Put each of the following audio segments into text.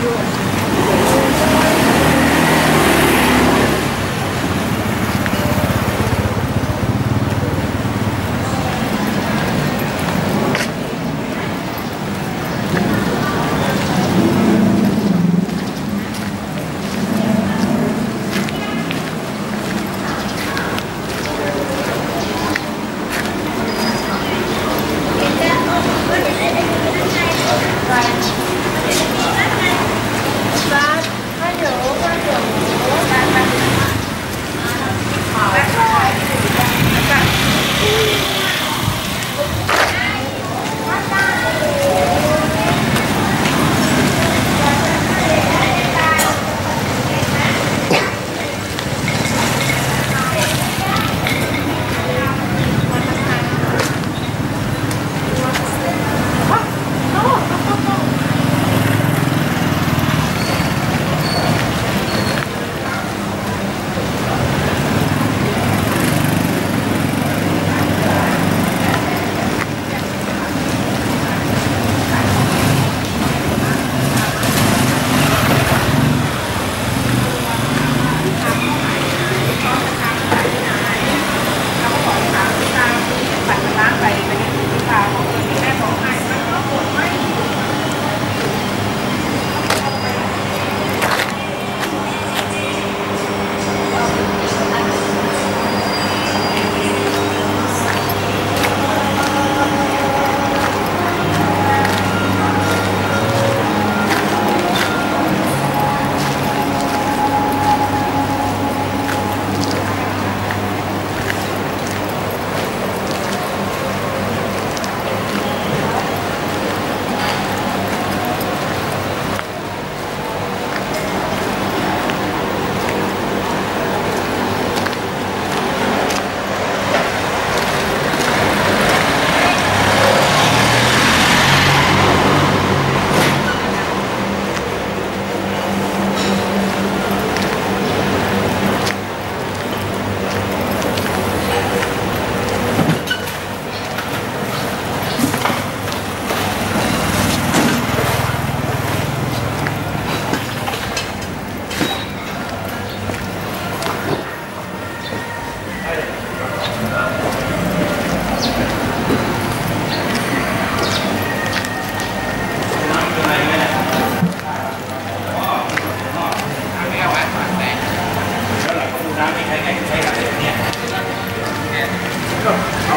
Thank you.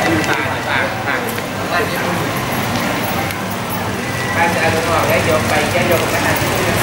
ดูตาหน่ายตาตาตาจะเอาตัต่อกได้ยกไปแค่ยกกันนะ